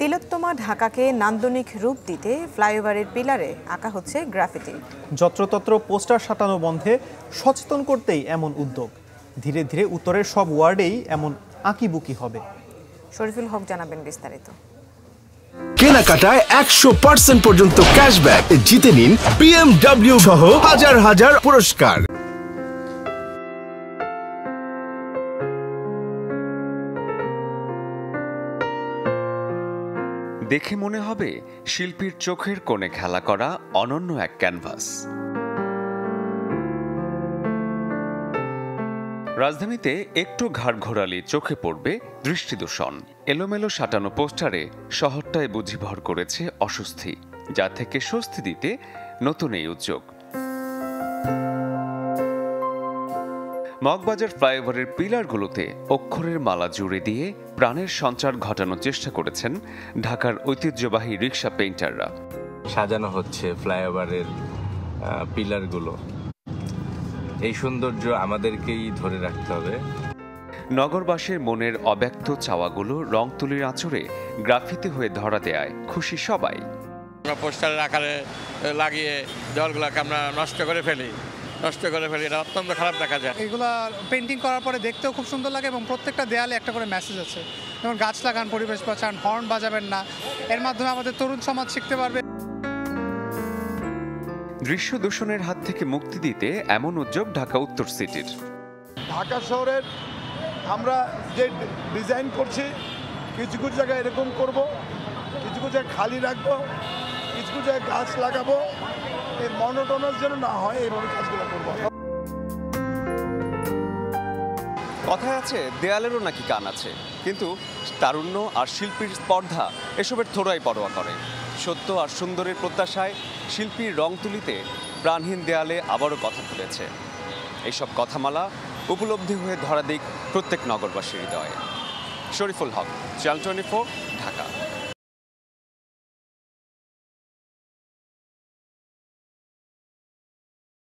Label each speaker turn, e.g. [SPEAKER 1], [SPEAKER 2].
[SPEAKER 1] তিলোত্তমা ঢাকাকে নান্দনিক রূপ দিতে ফ্লাইওভারের পিলারে আঁকা হচ্ছে গ্রাফিতি।
[SPEAKER 2] যত্রতত্র পোস্টার সাটানো বন্ধে সচেতন করতেই এমন উদ্যোগ। ধীরে ধীরে উত্তরের সব ওয়ার্ডেই এমন আঁকিবুকি হবে।
[SPEAKER 1] শরীফুল হক জানাবেন বিস্তারিত।
[SPEAKER 3] কেনাকাটায় একশো পার্সেন্ট পর্যন্ত ক্যাশব্যাক। জিতে নিন বিএমডব্লিউ সহ হাজার হাজার পুরস্কার।
[SPEAKER 4] দেখে মনে হবে শিল্পীর চোখের কোণে খেলা করা অনন্য এক ক্যানভাস। রাজধানীতে একটু ঘাড় ঘোরালে চোখে পড়বে দৃষ্টিদূষণ এলোমেলো সাটানো পোস্টারে শহরটায় বুঝি ভর করেছে অস্বস্তি, যা থেকে স্বস্তি দিতে নতুন এই উদ্যোগ। মগবাজার ফ্লাইওভারের পিলারগুলোতে অক্ষরের মালা জুড়ে দিয়ে প্রাণের সঞ্চার ঘটানোর চেষ্টা করেছেন ঢাকার ঐতিহ্যবাহী রিক্সা পেইন্টাররা।
[SPEAKER 5] সাজানো হচ্ছে ফ্লাইওভারের পিলারগুলো। এই সৌন্দর্য আমাদেরকেই ধরে রাখতে হবে।
[SPEAKER 4] নগরবাসীর মনের অব্যক্ত চাওয়াগুলো রং তুলির আঁচড়ে গ্রাফিতে হয়ে ধরা দেয় খুশি সবাই।
[SPEAKER 6] আমরা পোস্টারের আকারে লাগিয়ে জলগুলোকে আমরা নষ্ট করে ফেলি। নষ্ট করে ফেলি এটা অত্যন্ত খারাপ দেখা যায়।
[SPEAKER 7] এগুলা পেন্টিং করার পরে দেখতেও খুব সুন্দর লাগে এবং প্রত্যেকটা দেয়ালে একটা করে মেসেজ আছে। যেমন গাছ লাগান পরিবেশ বাঁচান হর্ন বাজাবেন না। এর মাধ্যমে আমাদের তরুণ সমাজ শিখতে পারবে।
[SPEAKER 4] দৃশ্য দূষণের হাত থেকে মুক্তি দিতে এমন উদ্যোগ ঢাকা উত্তর সিটির।
[SPEAKER 8] ঢাকা শহরের আমরা যে ডিজাইন করছি কিছু কিছু জায়গায় এরকম করব কিছু কিছু জায়গায় খালি রাখব কিছু কিছু জায়গায় গাছ লাগাবো। এই মনোটনাস যেন না হয়, এইভাবে কাজগুলো করব।
[SPEAKER 4] কথায় আছে, দেয়ালেরও নাকি কান আছে, কিন্তু তারুণ্য আর শিল্পীর স্পর্ধা এসবের থোড়াই পরোয়া করে। সত্য আর সুন্দরের প্রত্যাশায় শিল্পীর রং তুলিতে প্রাণহীন দেয়ালে আবারও কথা তুলেছে। এইসব কথামালা উপলব্ধি হয়ে ধরা দিক প্রত্যেক নগরবাসীর হৃদয়ে। Shariful Haque, channel twenty Dhaka.